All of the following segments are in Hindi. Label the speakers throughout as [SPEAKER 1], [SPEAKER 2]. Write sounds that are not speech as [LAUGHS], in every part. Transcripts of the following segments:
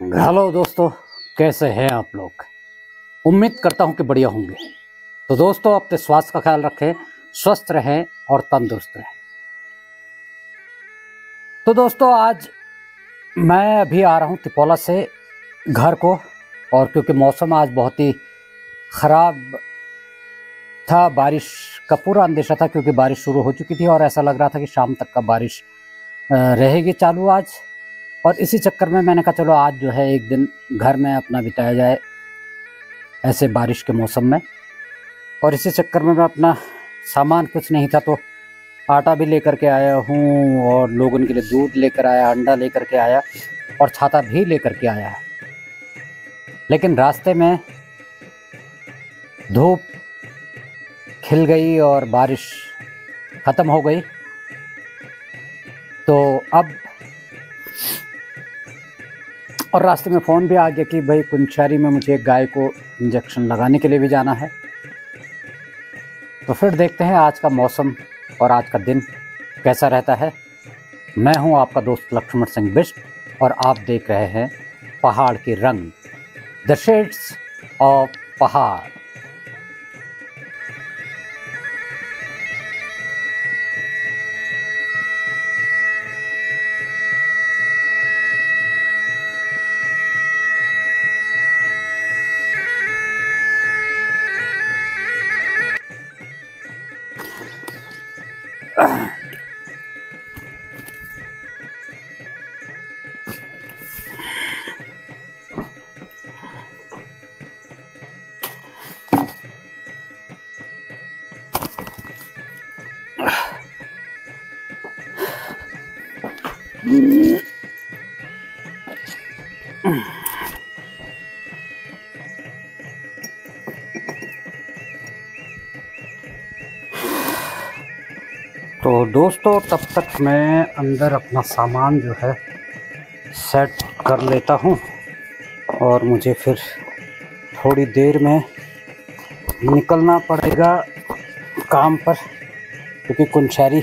[SPEAKER 1] हेलो दोस्तों, कैसे हैं आप लोग? उम्मीद करता हूँ कि बढ़िया होंगे। तो दोस्तों, अपने स्वास्थ्य का ख्याल रखें, स्वस्थ रहें और तंदुरुस्त रहें। तो दोस्तों, आज मैं अभी आ रहा हूँ तिपोला से घर को, और क्योंकि मौसम आज बहुत ही ख़राब था, बारिश का पूरा अंदेशा था, क्योंकि बारिश शुरू हो चुकी थी, और ऐसा लग रहा था कि शाम तक का बारिश रहेगी चालू आज। और इसी चक्कर में मैंने कहा, चलो, आज जो है एक दिन घर में अपना बिताया जाए ऐसे बारिश के मौसम में। और इसी चक्कर में मैं अपना सामान कुछ नहीं था तो आटा भी लेकर के आया हूँ और लोगों के लिए दूध लेकर आया, अंडा लेकर के आया और छाता भी लेकर के आया। है लेकिन रास्ते में धूप खिल गई और बारिश ख़त्म हो गई। तो अब और रास्ते में फ़ोन भी आ गया कि भाई कुंचारी में मुझे गाय को इंजेक्शन लगाने के लिए भी जाना है। तो फिर देखते हैं आज का मौसम और आज का दिन कैसा रहता है। मैं हूँ आपका दोस्त लक्ष्मण सिंह बिष्ट और आप देख रहे हैं पहाड़ के रंग। द शेड्स ऑफ़ पहाड़ तो दोस्तों, तब तक मैं अंदर अपना सामान जो है सेट कर लेता हूँ और मुझे फिर थोड़ी देर में निकलना पड़ेगा काम पर, क्योंकि कुंचारी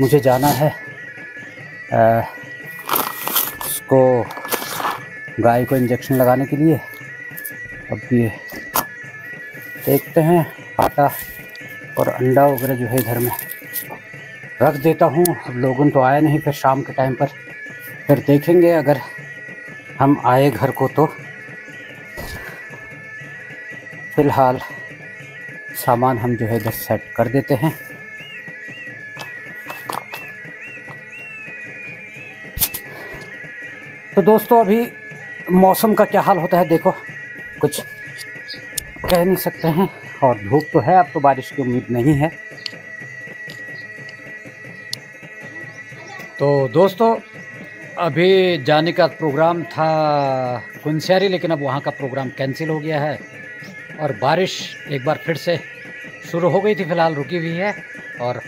[SPEAKER 1] मुझे जाना है। उसको गाय को इंजेक्शन लगाने के लिए अब ये देखते हैं, आटा और अंडा वगैरह जो है इधर में रख देता हूँ। अब लोगों तो आया नहीं, फिर शाम के टाइम पर फिर देखेंगे अगर हम आए घर को तो। फ़िलहाल सामान हम जो है इधर सेट कर देते हैं। तो दोस्तों, अभी मौसम का क्या हाल होता है देखो। कुछ कह नहीं सकते हैं, और धूप तो है, अब तो बारिश की उम्मीद नहीं है। तो दोस्तों, अभी जाने का प्रोग्राम था कुंसियारी लेकिन अब वहाँ का प्रोग्राम कैंसिल हो गया है, और बारिश एक बार फिर से शुरू हो गई थी, फ़िलहाल रुकी हुई है, और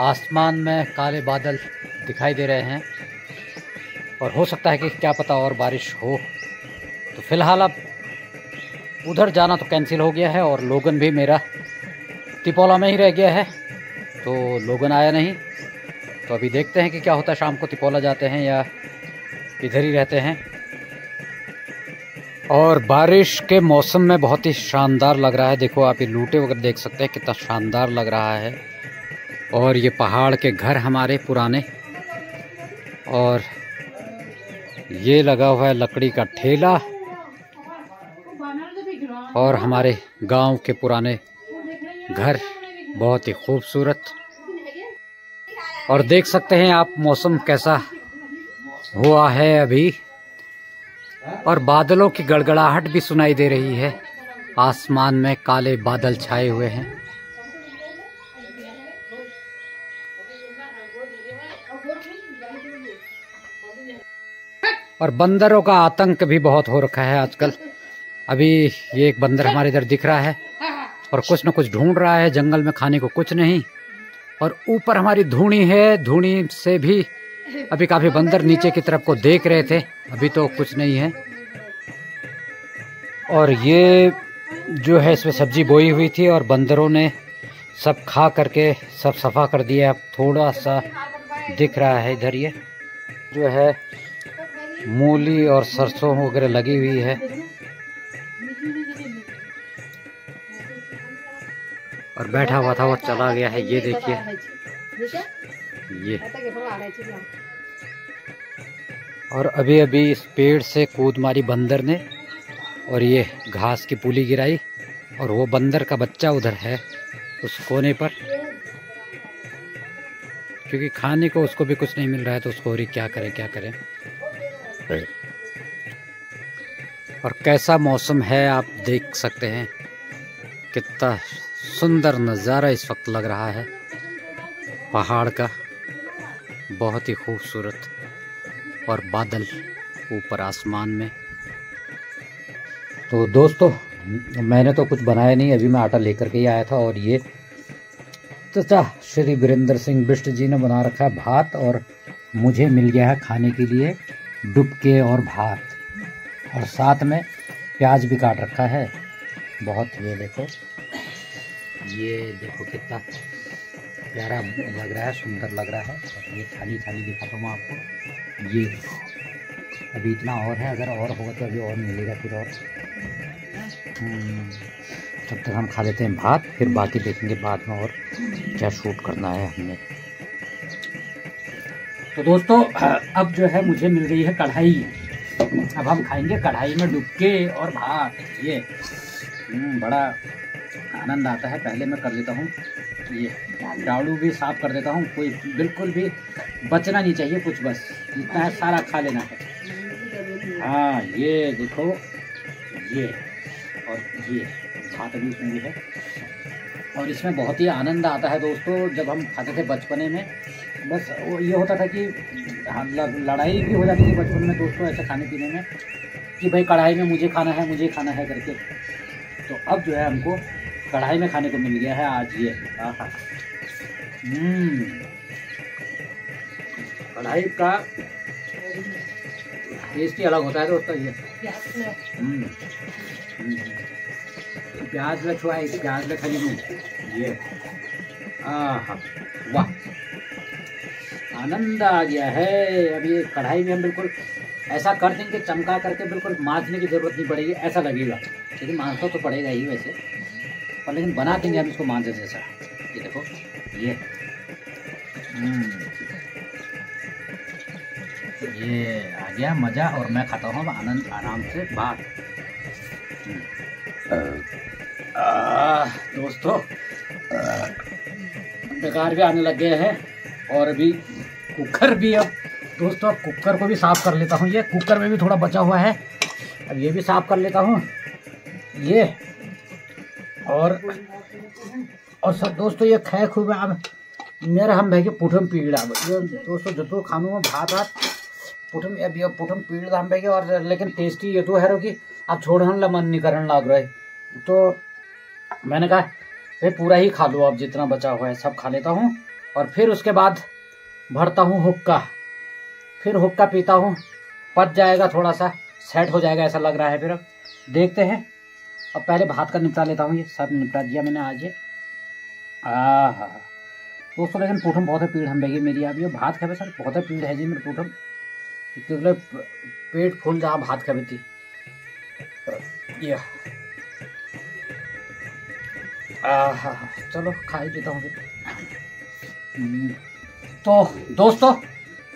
[SPEAKER 1] आसमान में काले बादल दिखाई दे रहे हैं। और हो सकता है कि क्या पता और बारिश हो। तो फ़िलहाल अब उधर जाना तो कैंसिल हो गया है और लोगन भी मेरा तिपोला में ही रह गया है। तो लोगन आया नहीं। तो अभी देखते हैं कि क्या होता है। शाम को तिपोला जाते हैं या इधर ही रहते हैं। और बारिश के मौसम में बहुत ही शानदार लग रहा है। देखो, आप ये लूटे वगैरह देख सकते हैं कितना शानदार लग रहा है। और ये पहाड़ के घर हमारे पुराने। और ये लगा हुआ है लकड़ी का ठेला। और हमारे गाँव के पुराने घर बहुत ही खूबसूरत। और देख सकते हैं आप मौसम कैसा हुआ है अभी। और बादलों की गड़गड़ाहट भी सुनाई दे रही है। आसमान में काले बादल छाए हुए हैं। और बंदरों का आतंक भी बहुत हो रखा है आजकल। अभी ये एक बंदर हमारे इधर दिख रहा है और कुछ न कुछ ढूंढ रहा है, जंगल में खाने को कुछ नहीं। और ऊपर हमारी धूणी है, धूणी से भी अभी काफ़ी बंदर नीचे की तरफ़ को देख रहे थे, अभी तो कुछ नहीं है। और ये जो है, इसमें सब्ज़ी बोई हुई थी और बंदरों ने सब खा करके सब सफ़ा कर दिया। अब थोड़ा सा दिख रहा है इधर ये, जो है मूली और सरसों वगैरह लगी हुई है। और बैठा हुआ था, वो चला गया है, ये देखिए। ये। और अभी अभी इस पेड़ से कूद मारी बंदर ने, और ये घास की पुली गिराई, और वो बंदर का बच्चा उधर है, उस कोने पर। क्योंकि खाने को उसको भी कुछ नहीं मिल रहा है तो उसको और क्या करें क्या करें। और कैसा मौसम है आप देख सकते हैं। कितना सुंदर नज़ारा इस वक्त लग रहा है। पहाड़ का बहुत ही खूबसूरत और बादल ऊपर आसमान में। तो दोस्तों, मैंने तो कुछ बनाया नहीं, अभी मैं आटा लेकर के ही आया था और ये चाचा श्री वीरेंद्र सिंह बिष्ट जी ने बना रखा है भात और मुझे मिल गया है खाने के लिए। डुबके और भात। और साथ में प्याज भी काट रखा है। बहुत ये देखो। ये देखो कितना प्यारा लग रहा है सुंदर लग रहा है। और ये थाली थाली दिखाता हूँ आपको। ये अभी इतना और है अगर और होगा तो अभी और मिलेगा फिर और। हम्म, तब तक हम खा लेते हैं भात फिर बाकी देखेंगे बाद में और क्या शूट करना है हमने। तो दोस्तों अब जो है मुझे मिल गई है कढ़ाई। अब हम खाएँगे कढ़ाई में डुबके और भात। ये हम्म, बड़ा आनंद आता है। पहले मैं कर देता हूँ। ये डाड़ू भी साफ़ कर देता हूँ। कोई बिल्कुल भी बचना नहीं चाहिए कुछ बस। इतना है सारा खा लेना है। हाँ ये देखो। ये और ये भात भी है। और इसमें बहुत ही आनंद आता है दोस्तों जब हम खाते थे बचपने में। बस वो ये होता था कि हाँ, लड़ाई भी हो जाती थी बचपन में दोस्तों ऐसे खाने पीने में कि भाई कढ़ाई में मुझे खाना है मुझे खाना है करके। तो अब जो है हमको कढ़ाई में खाने को मिल गया है आज ये। हम्म। कढ़ाई का टेस्ट ही अलग होता है दोस्तों ये। हम्म। प्याज लछुआई प्याज ल खरीदूँ ये। वाह। आनंद आ गया है। अब ये कढ़ाई में हम बिल्कुल ऐसा कर देंगे, चमका करके बिल्कुल मांझने की ज़रूरत नहीं पड़ेगी, ऐसा लगेगा। लेकिन मांझना तो पड़ेगा ही वैसे। पर लेकिन बना देंगे हम इसको मांझे जैसा। ये देखो, ये। हम्म। ये आ गया मज़ा, और मैं खाता हूँ आनंद आराम से बात दोस्तों बेकार भी आने लग गए हैं और अभी कुकर भी अब, दोस्तों, अब कुकर को भी साफ़ कर लेता हूँ। ये कुकर में भी थोड़ा बचा हुआ है। अब ये भी साफ़ कर लेता हूँ। ये और और सब दोस्तों, ये खे खूब अब मेरा हम भाई पुठम पीड़ा ये दोस्तों जो खानों में भात भात पुठम, अब ये पुठम पीड़ा हम भाई और लेकिन टेस्टी ये तो है कि अब छोड़ने मन नहीं करने लग रहा है। तो मैंने कहा भाई पूरा ही खा लो, अब जितना बचा हुआ है सब खा लेता हूँ, और फिर उसके बाद भरता हूँ हुक्का। फिर हुक्का पीता हूँ, पच जाएगा थोड़ा सा सेट हो जाएगा ऐसा लग रहा है फिर अब। देखते हैं। अब पहले भात का निपटा लेता हूँ, ये सब निपटा दिया मैंने आज ये। हाँ दोस्तों, लेकिन पूठम बहुत है पीड़ हम बेगी मेरी अब ये भात खावे सर बहुत है पीड़ है जी मेरे पूठम। क्योंकि पेट फूल जहाँ भात खावे थी ये चलो खा ही लेता हूँ। फिर तो दोस्तों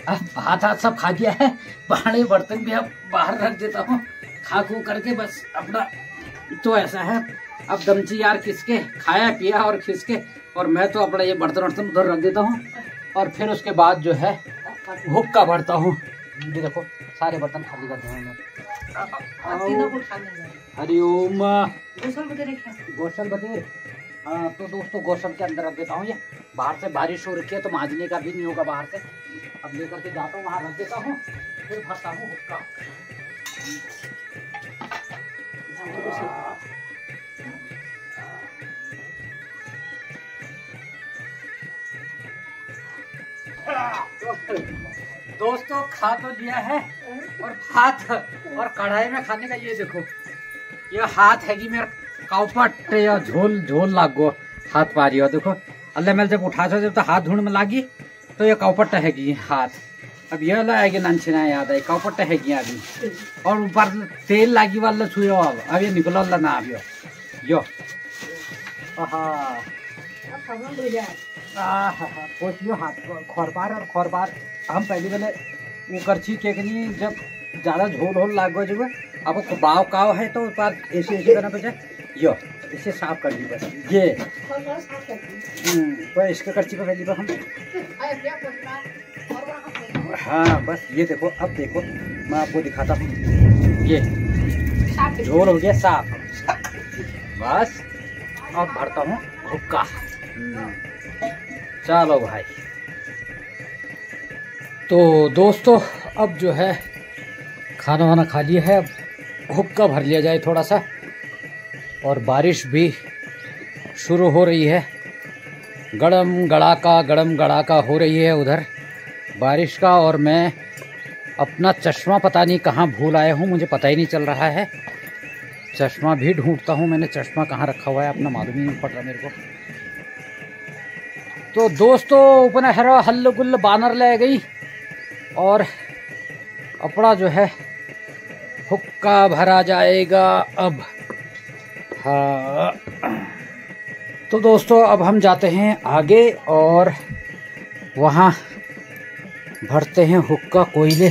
[SPEAKER 1] अब भात हाथ सब खा दिया है पानी बर्तन भी अब बाहर रख देता हूँ। खा खू करके बस अपना तो ऐसा है। अब दमची यार किसके खाया पिया और खिसके और मैं तो अपना ये बर्तन वर्तन उधर रख देता हूँ। और फिर उसके बाद जो है हुक्का भरता हूँ। ये देखो सारे बर्तन खाली कर देंगे हरिओम। गोसल बतेर? हाँ तो दोस्तों गोसल के अंदर रख देता हूँ ये। बाहर से बारिश हो रखी है तो माजने का भी नहीं होगा बाहर से। अब लेकर के जाता हूँ, वहाँ रख देता हूँ, फिर भरता हूँ हुक्का। दोस्तों, खा तो लिया है, और हाथ और कढ़ाई में खाने का ये देखो, ये हाथ है कि मेरा काउपट झोल झोल लाग गो हाथ पारी हो देखो अल्लाह मेल जब उठा जब तो हाथ धुण में लागी तो ये काउपट है हाथ। अब यह ला आगे नानछिना याद है कपट है आदमी। और ऊपर तेल लागी वाला छुयो अब अब ये निकल ला ना अब यो। खरबार और खरबार। हम पहले पहले वो करछी केकनी जब ज़्यादा झोल होल लाग जब, अब बाव काव है तो ऐसे ऐसे करना पड़ता यो। इसे साफ़ कर दी बस। ये। हम्म, तो इसके करछी पे पहले हम हाँ बस ये देखो अब देखो मैं आपको दिखाता हूँ। ये। झोल हो गया साफ़। बस अब भरता हूँ हुक्का हम्म, चलो भाई। तो दोस्तों अब जो है खाना वाना खा लिया है। अब हुक्का भर लिया जाए थोड़ा सा। और बारिश भी शुरू हो रही है। गड़म गड़ाका गड़म गड़ाका हो रही है उधर। बारिश का और मैं अपना चश्मा पता नहीं कहाँ भूल आया हूँ, मुझे पता ही नहीं चल रहा है। चश्मा भी ढूंढता हूँ मैंने, चश्मा कहाँ रखा हुआ है, अपना मालूम ही नहीं पड़ रहा मेरे को। तो दोस्तों उपने हर हल्ल गुल्ल बानर ले गई और अपना जो है, हुक्का भरा जाएगा अब। तो दोस्तों, अब हम जाते हैं आगे और वहाँ भरते हैं हुक्का कोयले।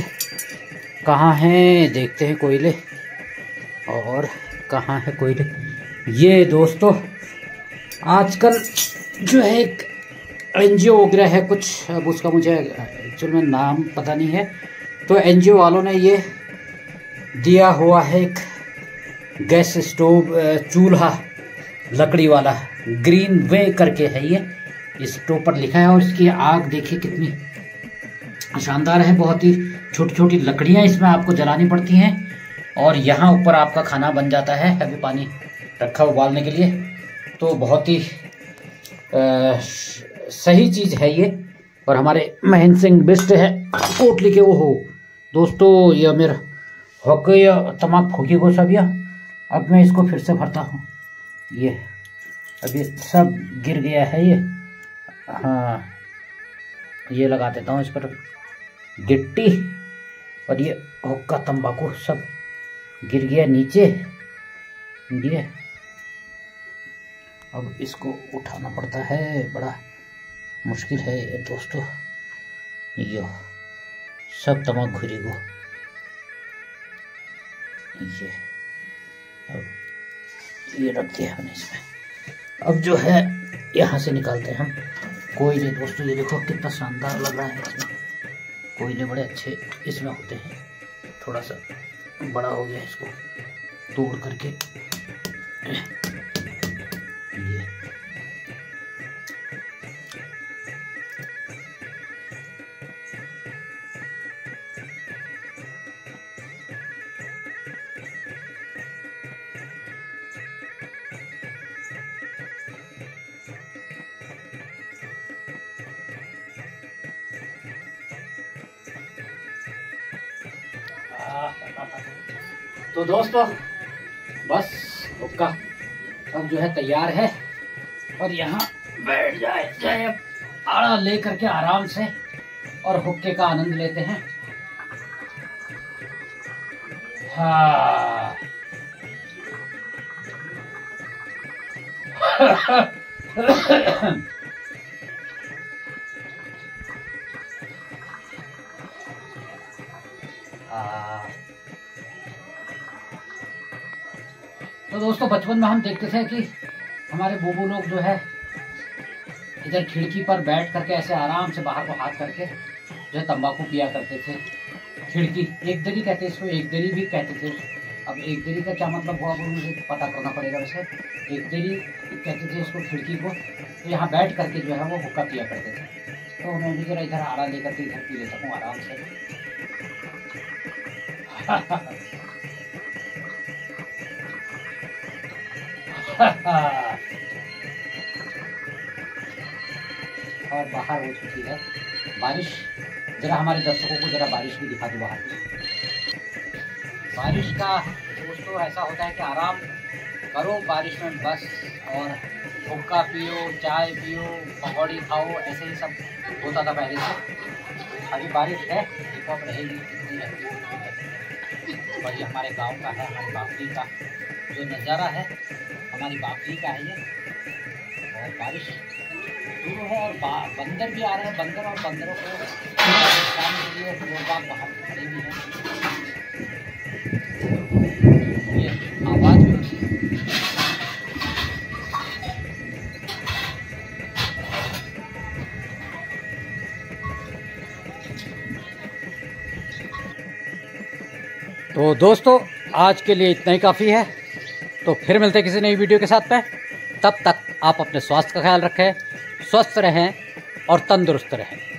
[SPEAKER 1] कहाँ हैं? देखते हैं कोयले। और कहाँ है कोयले? ये दोस्तों, आजकल जो है एक एन वगैरह है कुछ। अब उसका मुझे एक्चुअल में नाम पता नहीं है। तो एनजीओ वालों ने ये दिया हुआ है एक गैस स्टोव चूल्हा लकड़ी वाला ग्रीन वे करके है ये। इस स्टोव पर लिखा है और इसकी आग देखिए कितनी शानदार है बहुत ही छोटी छोटी लकड़ियाँ इसमें आपको जलानी पड़ती हैं। और यहाँ ऊपर आपका खाना बन जाता है अभी पानी रखा उबालने के लिए। तो बहुत ही आ, सही चीज़ है ये। और हमारे महेंद्र सिंह बिस्ट है कोटली के वो हो दोस्तों ये मेरा हॉकी तमाक फूकी को सब अब मैं इसको फिर से भरता हूँ। ये अभी सब गिर गया है ये। हाँ ये लगा देता हूँ इस पर गिट्टी। और ये हुक्का, तंबाकू सब गिर गया नीचे। ये, अब इसको उठाना पड़ता है। बड़ा मुश्किल है ये दोस्तों। यो, सब तमाम घुरी गो। ये। अब ये रख दिया हमने इसमें। अब जो है, यहाँ से निकालते हैं हम। कोयले दोस्तों, ये देखो कितना शानदार लग रहा है इसमें। कोयले बड़े अच्छे इसमें होते हैं। थोड़ा सा बड़ा हो गया इसको। तोड़ करके। तो दोस्तों बस हुक्का अब जो है तैयार है और यहाँ बैठ जाए जाए अब आड़ा ले करके आराम से और हुक्के का आनंद लेते हैं हाँ तो दोस्तों, बचपन में हम देखते थे कि हमारे बूबू लोग जो है, इधर खिड़की पर बैठ करके ऐसे आराम से बाहर को हाथ करके जो है तंबाकू पिया करते थे। खिड़की एक दरी कहते इसको, एक दरी भी कहते थे। अब एक दरी का क्या मतलब हुआ वो मुझे पता करना पड़ेगा वैसे। एक दरी कहते थे इसको खिड़की को तो यहाँ बैठ करके जो है वो हुक्का पिया करते थे। तो मैं भी जरा इधर आड़ा लेकर के इधर पी लेता हूँ आराम से। [LAUGHS] और बाहर हो चुकी है बारिश। जरा हमारे दर्शकों को जरा बारिश भी दिखा दो बाहर। बारिश का दोस्तों, ऐसा होता है कि आराम करो बारिश में बस और हुक्का पियो, चाय पियो, पकौड़ी खाओ, ऐसे ही सब होता था पहले से। अभी बारिश है अब रहेगी, कितनी रहती और ये हमारे गाँव का है, हमारी बापरी का जो नज़ारा है, हमारी बापरी का है ये। और बारिश शुरू है और बंदर भी आ रहे हैं, बंदर और बंदरों को काम के लिए लोग बाहर खड़े भी हैं। आवाज़ तो दोस्तों, आज के लिए इतना ही काफ़ी है। तो फिर मिलते हैं किसी नई वीडियो के साथ में। तब तक आप अपने स्वास्थ्य का ख्याल रखें, स्वस्थ रहें और तंदुरुस्त रहें।